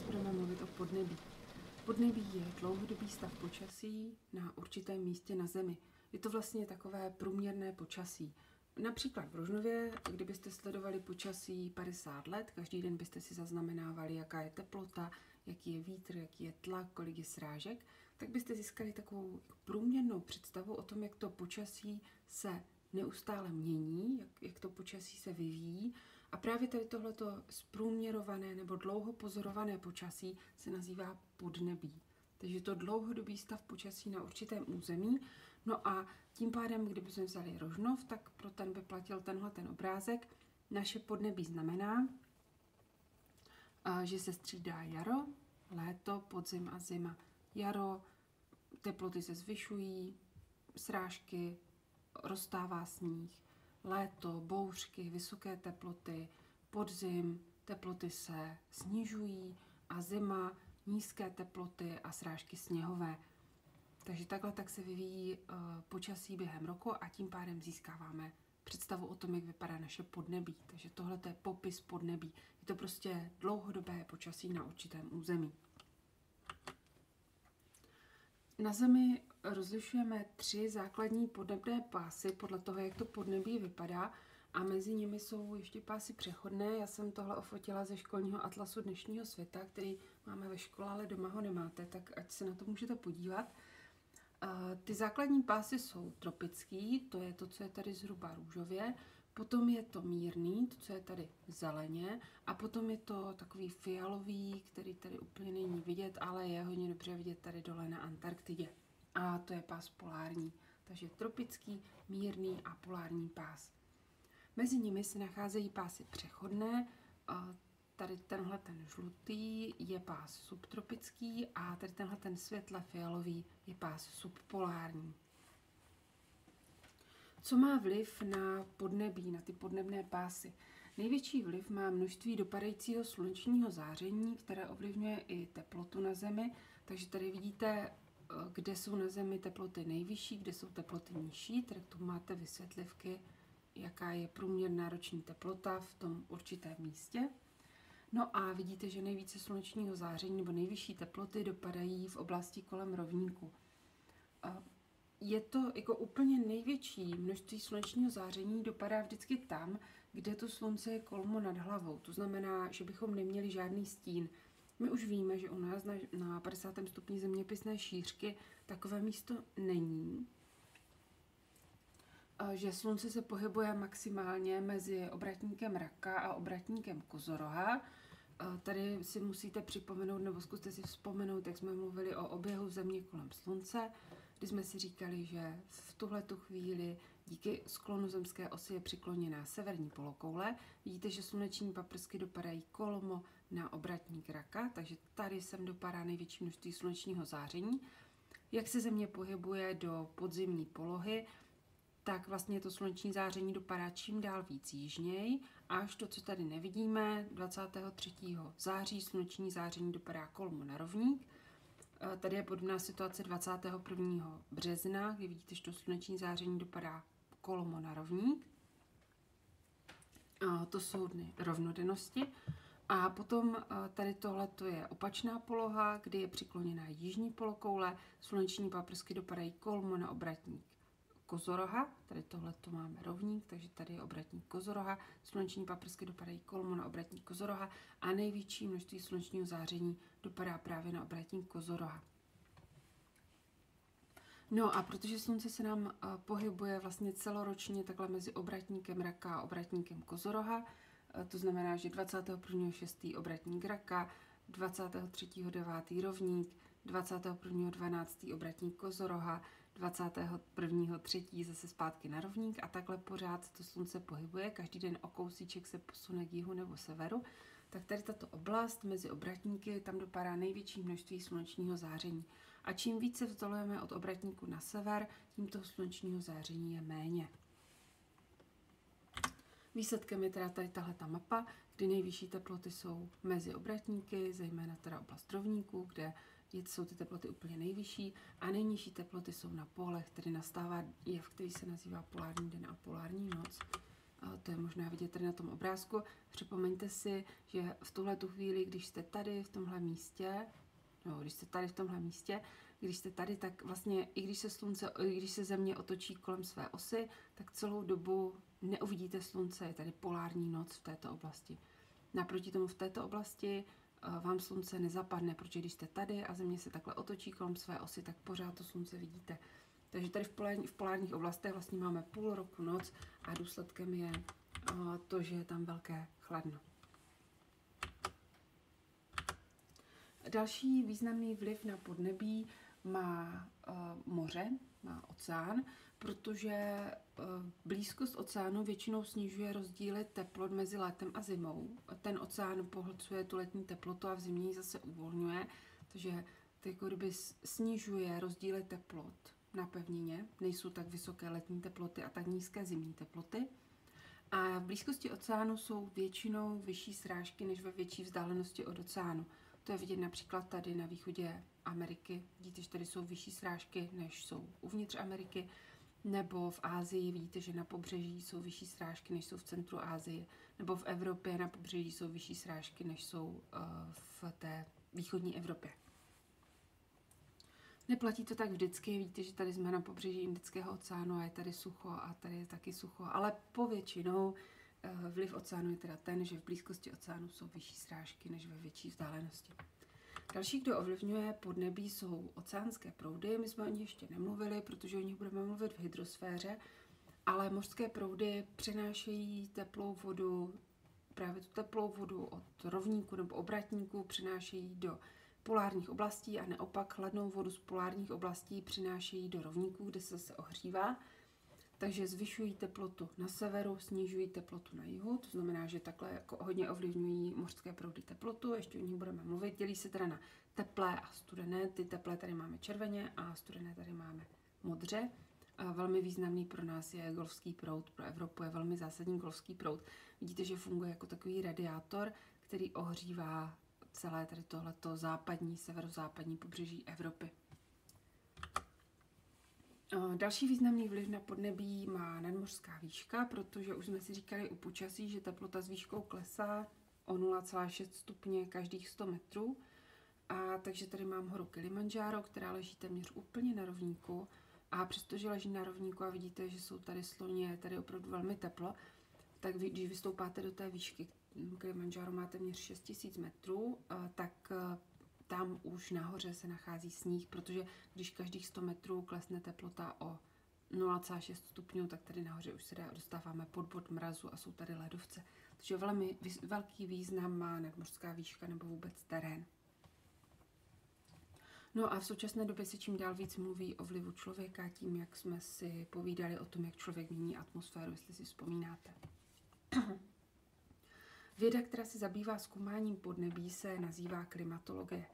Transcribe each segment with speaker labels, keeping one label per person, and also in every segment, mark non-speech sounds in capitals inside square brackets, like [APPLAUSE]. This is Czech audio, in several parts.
Speaker 1: dnes budeme mluvit o podnebí. Podnebí je dlouhodobý stav počasí na určitém místě na Zemi. Je to vlastně takové průměrné počasí. Například v Rožnově, kdybyste sledovali počasí 50 let, každý den byste si zaznamenávali, jaká je teplota, jaký je vítr, jaký je tlak, kolik je srážek, tak byste získali takovou průměrnou představu o tom, jak to počasí se neustále mění, jak, jak to počasí se vyvíjí. A právě tady tohleto zprůměrované nebo dlouho pozorované počasí se nazývá podnebí. Takže to dlouhodobý stav počasí na určitém území. No a tím pádem, kdybychom vzali Rožnov, tak pro ten by platil tenhle ten obrázek. Naše podnebí znamená, že se střídá jaro, léto, podzim a zima. Jaro, teploty se zvyšují, srážky, roztává sníh, léto, bouřky, vysoké teploty, podzim, teploty se snižují a zima, nízké teploty a srážky sněhové. Takže takhle tak se vyvíjí uh, počasí během roku a tím pádem získáváme představu o tom, jak vypadá naše podnebí. Takže tohle je popis podnebí. Je to prostě dlouhodobé počasí na určitém území. Na Zemi rozlišujeme tři základní podnebné pásy podle toho, jak to podnebí vypadá a mezi nimi jsou ještě pásy přechodné. Já jsem tohle ofotila ze školního atlasu dnešního světa, který máme ve škole, ale doma ho nemáte, tak ať se na to můžete podívat. Ty základní pásy jsou tropický, to je to, co je tady zhruba růžově, potom je to mírný, to, co je tady zeleně, a potom je to takový fialový, který tady úplně není vidět, ale je hodně dobře vidět tady dole na Antarktidě. A to je pás polární, takže tropický, mírný a polární pás. Mezi nimi se nacházejí pásy přechodné, tady tenhle ten žlutý je pás subtropický a tady tenhle ten světle fialový je pás subpolární. Co má vliv na podnebí, na ty podnebné pásy? Největší vliv má množství dopadajícího slunečního záření, které ovlivňuje i teplotu na Zemi. Takže tady vidíte, eh, kde jsou na Zemi teploty nejvyšší, kde jsou teploty nižší. Tady tu máte vysvětlivky, jaká je průměrná roční teplota v tom určitém místě. No a vidíte, že nejvíce slunečního záření nebo nejvyšší teploty dopadají v oblasti kolem rovníku. Je to jako úplně největší množství slunečního záření dopadá vždycky tam, kde to slunce je kolmo nad hlavou. To znamená, že bychom neměli žádný stín. My už víme, že u nás na, na 50. stupni zeměpisné šířky takové místo není. Že slunce se pohybuje maximálně mezi obratníkem raka a obratníkem kozoroha Tady si musíte připomenout, nebo zkuste si vzpomenout, jak jsme mluvili o oběhu Země kolem Slunce, kdy jsme si říkali, že v tuhle tu chvíli díky sklonu zemské osy je přikloněná severní polokoule. Vidíte, že sluneční paprsky dopadají kolmo na obratník raka, takže tady sem dopadá největší množství slunečního záření. Jak se Země pohybuje do podzimní polohy, tak vlastně to sluneční záření dopadá čím dál víc jižněji, až to, co tady nevidíme, 23. září sluneční záření dopadá kolmu na rovník. Tady je podobná situace 21. března, kdy vidíte, že to sluneční záření dopadá kolmo na rovník. To jsou dny rovnodennosti. A potom tady tohle je opačná poloha, kdy je přikloněná jižní polokoule, sluneční paprsky dopadají kolmo na obratník kozoroha, tady tohle to máme rovník, takže tady je obratník kozoroha, sluneční paprsky dopadají kolmo na obratník kozoroha a největší množství slunečního záření dopadá právě na obratník kozoroha. No a protože slunce se nám uh, pohybuje vlastně celoročně takhle mezi obratníkem raka a obratníkem kozoroha, uh, to znamená, že 21.6. obratník raka, 23.9. rovník, 21.12. obratník kozoroha, 21.3. zase zpátky na rovník a takhle pořád to slunce pohybuje, každý den o kousíček se posune k jihu nebo severu, tak tady tato oblast mezi obratníky, tam dopadá největší množství slunečního záření. A čím více vzdalujeme od obratníku na sever, tím toho slunečního záření je méně. Výsledkem je teda tady tahle ta mapa, kdy nejvyšší teploty jsou mezi obratníky, zejména teda oblast rovníků, kde jsou ty teploty úplně nejvyšší a nejnižší teploty jsou na polech, tedy nastává jev, který se nazývá polární den a polární noc. to je možná vidět tady na tom obrázku. Připomeňte si, že v tuhle tu chvíli, když jste tady v tomhle místě, no, když jste tady v tomhle místě, když jste tady, tak vlastně i když se slunce, i když se země otočí kolem své osy, tak celou dobu neuvidíte slunce, je tady polární noc v této oblasti. Naproti tomu v této oblasti vám slunce nezapadne, protože když jste tady a země se takhle otočí kolem své osy, tak pořád to slunce vidíte. Takže tady v, polární, v polárních oblastech vlastně máme půl roku noc a důsledkem je eh, to, že je tam velké chladno. Další významný vliv na podnebí má uh, moře, má oceán, protože uh, blízkost oceánu většinou snižuje rozdíly teplot mezi létem a zimou. Ten oceán pohlcuje tu letní teplotu a v zimě ji zase uvolňuje, takže to jako kdyby snižuje rozdíly teplot na pevnině. Nejsou tak vysoké letní teploty a tak nízké zimní teploty. A v blízkosti oceánu jsou většinou vyšší srážky než ve větší vzdálenosti od oceánu. To je vidět například tady na východě Ameriky. Vidíte, že tady jsou vyšší srážky, než jsou uvnitř Ameriky. Nebo v Ázii vidíte, že na pobřeží jsou vyšší srážky, než jsou v centru Ázie. Nebo v Evropě na pobřeží jsou vyšší srážky, než jsou uh, v té východní Evropě. Neplatí to tak vždycky, víte, že tady jsme na pobřeží Indického oceánu a je tady sucho a tady je taky sucho, ale povětšinou uh, vliv oceánu je teda ten, že v blízkosti oceánu jsou vyšší srážky než ve větší vzdálenosti. Další, kdo ovlivňuje podnebí, jsou oceánské proudy. My jsme o nich ještě nemluvili, protože o nich budeme mluvit v hydrosféře, ale mořské proudy přenášejí teplou vodu, právě tu teplou vodu od rovníku nebo obratníku přinášejí do polárních oblastí a neopak chladnou vodu z polárních oblastí přinášejí do rovníků, kde se zase ohřívá. Takže zvyšují teplotu na severu, snižují teplotu na jihu, to znamená, že takhle jako hodně ovlivňují mořské proudy teplotu, ještě o nich budeme mluvit. Dělí se teda na teplé a studené, ty teplé tady máme červeně a studené tady máme modře. A velmi významný pro nás je golfský proud, pro Evropu je velmi zásadní golfský proud. Vidíte, že funguje jako takový radiátor, který ohřívá celé tady tohleto západní, severozápadní pobřeží Evropy. Další významný vliv na podnebí má nadmořská výška, protože už jsme si říkali u počasí, že teplota s výškou klesá o 0,6 stupně každých 100 metrů. A takže tady mám horu Kilimanjaro, která leží téměř úplně na rovníku. A přestože leží na rovníku a vidíte, že jsou tady sloně, tady opravdu velmi teplo, tak vy, když vystoupáte do té výšky, Kilimanjaro má téměř 6000 metrů, tak tam už nahoře se nachází sníh, protože když každých 100 metrů klesne teplota o 0,6 stupňů, tak tady nahoře už se dostáváme pod bod mrazu a jsou tady ledovce. Takže velmi velký význam má nadmořská výška nebo vůbec terén. No a v současné době se čím dál víc mluví o vlivu člověka, tím, jak jsme si povídali o tom, jak člověk mění atmosféru, jestli si vzpomínáte. Věda, která se zabývá zkoumáním podnebí, se nazývá klimatologie.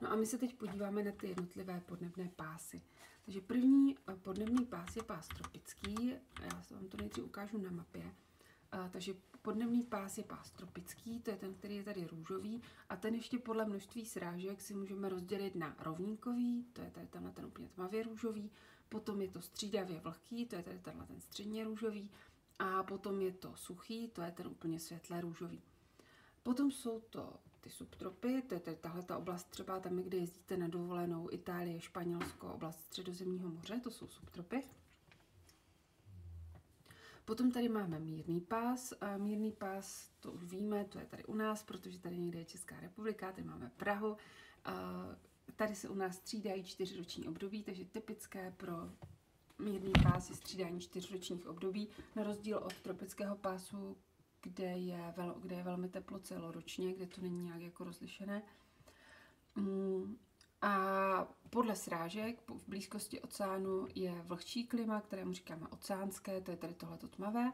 Speaker 1: No a my se teď podíváme na ty jednotlivé podnebné pásy. Takže první eh, podnebný pás je pás tropický, já vám to nejdřív ukážu na mapě. A, takže podnebný pás je pás tropický, to je ten, který je tady růžový, a ten ještě podle množství srážek si můžeme rozdělit na rovníkový, to je tady tenhle ten úplně tmavě růžový, potom je to střídavě vlhký, to je tady tenhle ten středně růžový, a potom je to suchý, to je ten úplně světlé růžový. Potom jsou to ty subtropy, tahle ta oblast třeba tam, kde jezdíte na dovolenou, Itálie, Španělsko, oblast středozemního moře, to jsou subtropy. Potom tady máme mírný pás. Mírný pás, to už víme, to je tady u nás, protože tady někde je Česká republika, tady máme Prahu. Tady se u nás střídají čtyřroční období, takže typické pro mírný pás je střídání čtyřročních období, na rozdíl od tropického pásu, kde je, vel, kde je velmi teplo celoročně, kde to není nějak jako rozlišené. Mm, a podle srážek v blízkosti oceánu je vlhčí klima, kterému říkáme oceánské, to je tady tohleto tmavé.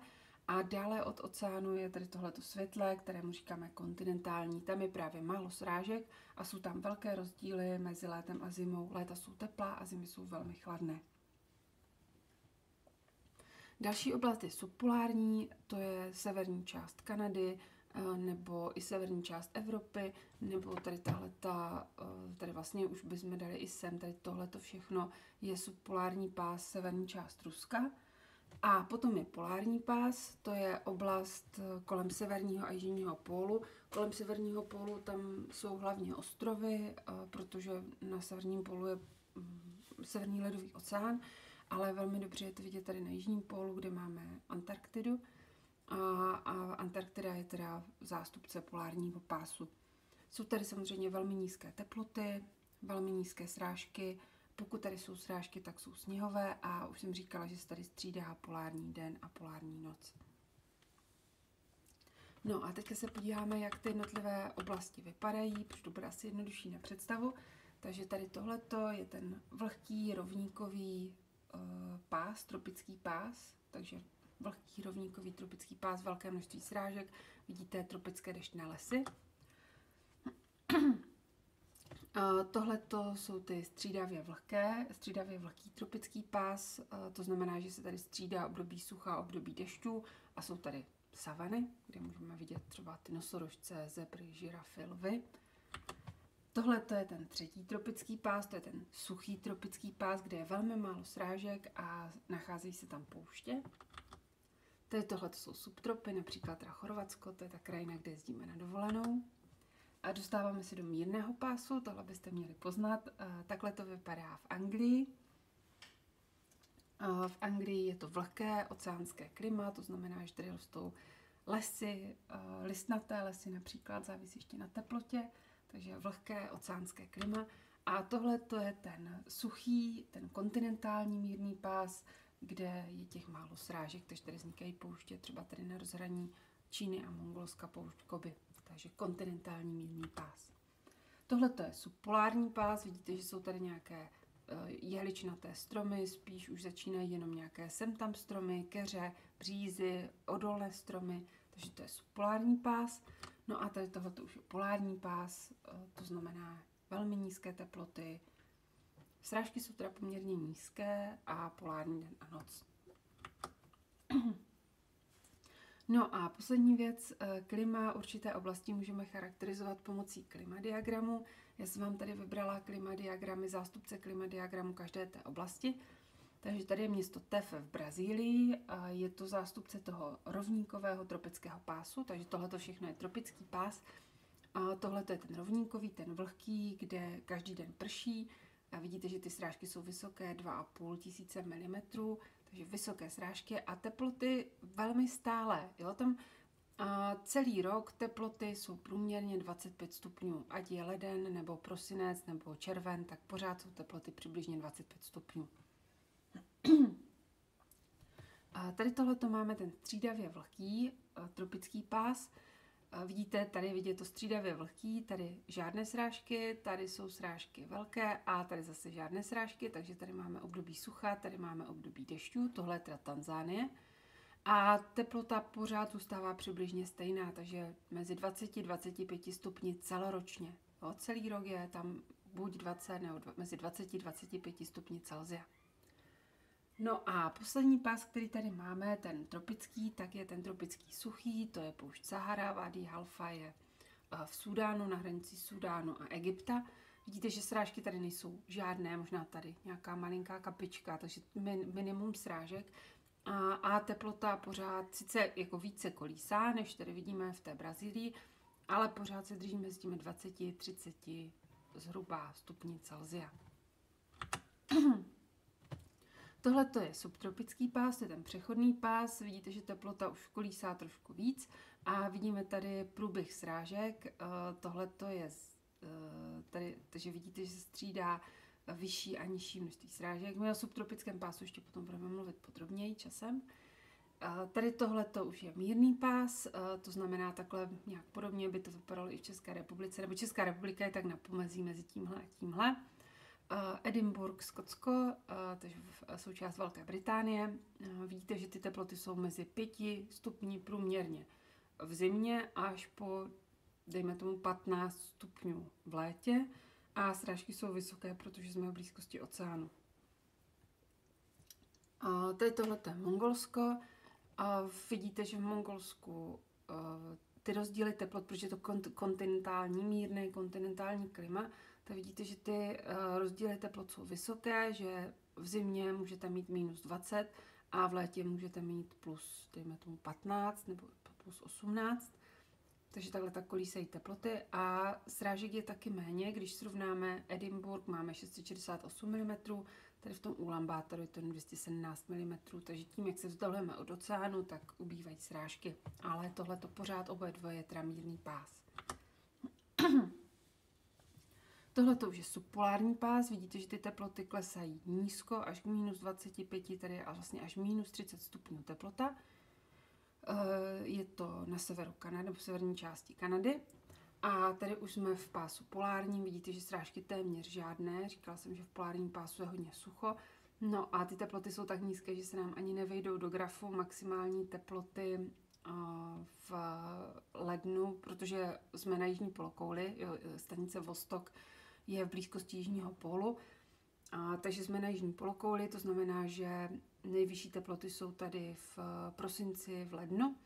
Speaker 1: A dále od oceánu je tady tohleto světlé, kterému říkáme kontinentální. Tam je právě málo srážek a jsou tam velké rozdíly mezi létem a zimou. Léta jsou teplá a zimy jsou velmi chladné. Další oblast je subpolární, to je severní část Kanady, eh, nebo i severní část Evropy, nebo tady tahle ta, eh, tady vlastně už bychom dali i sem, tady tohle to všechno je subpolární pás, severní část Ruska. A potom je polární pás, to je oblast eh, kolem severního a jižního pólu. Kolem severního pólu tam jsou hlavně ostrovy, protože na severním pólu je mm, severní ledový oceán, ale velmi dobře je to vidět tady na jižním pólu, kde máme Antarktidu. A, a Antarktida je teda zástupce polárního pásu. Jsou tady samozřejmě velmi nízké teploty, velmi nízké srážky, pokud tady jsou srážky, tak jsou sněhové a už jsem říkala, že se tady střídá polární den a polární noc. No a teďka se podíváme, jak ty jednotlivé oblasti vypadají, protože to bude asi jednodušší na představu. Takže tady tohleto je ten vlhký rovníkový pás, tropický pás, takže vlhký rovníkový tropický pás, velké množství srážek, vidíte tropické deštné lesy. Tohle to jsou ty střídavě vlhké, střídavě vlhký tropický pás, to znamená, že se tady střídá období sucha, období dešťů a jsou tady savany, kde můžeme vidět třeba ty nosorožce, zebry, žirafy, lvy. Tohle to je ten třetí tropický pás, to je ten suchý tropický pás, kde je velmi málo srážek a nacházejí se tam pouště. Tady tohle to jsou subtropy, například teda Chorvatsko, to je ta krajina, kde jezdíme na dovolenou. A dostáváme se do mírného pásu, tohle byste měli poznat. Takhle to vypadá v Anglii. V Anglii je to vlhké oceánské klima, to znamená, že tady rostou lesy, listnaté lesy například, závisí ještě na teplotě, takže vlhké oceánské klima. A tohle to je ten suchý, ten kontinentální mírný pás, kde je těch málo srážek, takže tady vznikají pouště, třeba tady na rozhraní Číny a Mongolska poušť Koby takže kontinentální mírný pás. Tohle to je subpolární pás, vidíte, že jsou tady nějaké eh, jehličnaté stromy, spíš už začínají jenom nějaké sem tam stromy, keře, břízy, odolné stromy, takže to je subpolární pás. No a tady tohle už je polární pás, eh, to znamená velmi nízké teploty. Srážky jsou teda poměrně nízké a polární den a noc. [CLEARS THROAT] No a poslední věc, eh, klima určité oblasti můžeme charakterizovat pomocí klimadiagramu. Já jsem vám tady vybrala klimadiagramy, zástupce klimadiagramu každé té oblasti. Takže tady je město Tefe v Brazílii, a je to zástupce toho rovníkového tropického pásu, takže tohle všechno je tropický pás. A tohle je ten rovníkový, ten vlhký, kde každý den prší. A vidíte, že ty srážky jsou vysoké 2,5 tisíce mm, takže vysoké srážky a teploty velmi stále. Jo? Tam a celý rok teploty jsou průměrně 25 stupňů. Ať je leden, nebo prosinec, nebo červen, tak pořád jsou teploty přibližně 25 stupňů. A tady tohle máme ten střídavě vlhký tropický pás. Vidíte, tady vidět to střídavě vlhký, tady žádné srážky, tady jsou srážky velké a tady zase žádné srážky, takže tady máme období sucha, tady máme období dešťů, tohle je teda Tanzánie. A teplota pořád zůstává přibližně stejná, takže mezi 20-25 stupni celoročně. Jo, celý rok je tam buď 20 nebo mezi 20-25 stupni Celsia. No a poslední pás, který tady máme, ten tropický, tak je ten tropický suchý, to je poušť Sahara, Vádí Halfa je eh, v Sudánu, na hranici Sudánu a Egypta. Vidíte, že srážky tady nejsou žádné, možná tady nějaká malinká kapička, takže min, minimum srážek. A, a teplota pořád sice jako více kolísá, než tady vidíme v té Brazílii, ale pořád se držíme s těmi 20-30 zhruba stupni Celsia. [CLEARS THROAT] Tohle to je subtropický pás, to je ten přechodný pás, vidíte, že teplota už kolísá trošku víc a vidíme tady průběh srážek, eh, tohle to je eh, tady, takže vidíte, že se střídá vyšší a nižší množství srážek. My o subtropickém pásu ještě potom budeme mluvit podrobněji časem. Eh, tady tohle to už je mírný pás, to znamená takhle nějak podobně by to vypadalo i v České republice, nebo Česká republika je tak na pomezí mezi tímhle a tímhle. Edinburgh, Skotsko, takže součást Velké Británie. Vidíte, že ty teploty jsou mezi 5 stupní průměrně v zimě až po, dejme tomu, 15 stupňů v létě. A srážky jsou vysoké, protože jsme v blízkosti oceánu. A tady tohle je Mongolsko. A vidíte, že v Mongolsku ty rozdíly teplot, protože je to kontinentální, mírné kontinentální klima, tak vidíte, že ty uh, rozdíly teplot jsou vysoké, že v zimě můžete mít minus 20 a v létě můžete mít plus, dejme tomu 15 nebo plus 18. Takže takhle tak kolísají teploty a srážek je taky méně, když srovnáme Edinburgh máme 668 mm, tady v tom Ulambátoru je to 217 mm, takže tím, jak se vzdalujeme od oceánu, tak ubývají srážky. Ale tohle to pořád oboje dvoje je teda mírný pás. Tohle to už je subpolární pás, vidíte, že ty teploty klesají nízko, až k minus 25, tady je vlastně až minus 30 stupňů teplota. Eh, je to na severu Kanady, nebo v severní části Kanady. A tady už jsme v pásu polárním, vidíte, že srážky téměř žádné. Říkala jsem, že v polárním pásu je hodně sucho. No a ty teploty jsou tak nízké, že se nám ani nevejdou do grafu maximální teploty eh, v lednu, protože jsme na jižní polokouli, stanice Vostok je v blízkosti jižního pólu, a, takže jsme na jižní polokouli, to znamená, že nejvyšší teploty jsou tady v eh, prosinci, v lednu,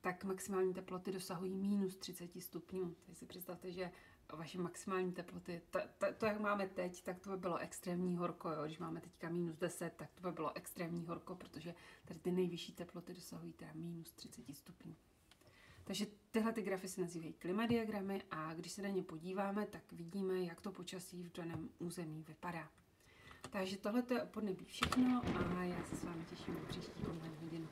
Speaker 1: tak maximální teploty dosahují minus 30 stupňů. Takže si představte, že vaše maximální teploty, to, to, to, jak máme teď, tak to by bylo extrémní horko. Jo? Když máme teďka minus 10, tak to by bylo extrémní horko, protože tady ty nejvyšší teploty dosahují teda minus 30 stupňů. Takže tyhle ty grafy se nazývají klimadiagramy a když se na ně podíváme, tak vidíme, jak to počasí v daném území vypadá. Takže tohle je podnebí všechno a já se s vámi těším na příští online hodinu.